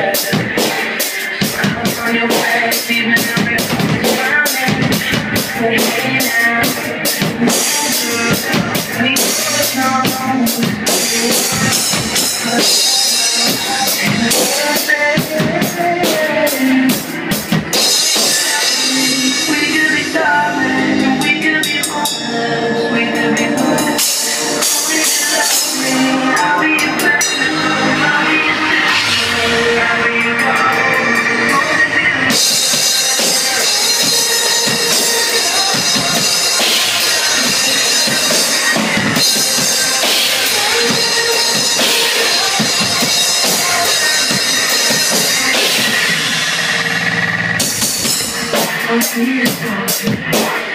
I'll be my destiny.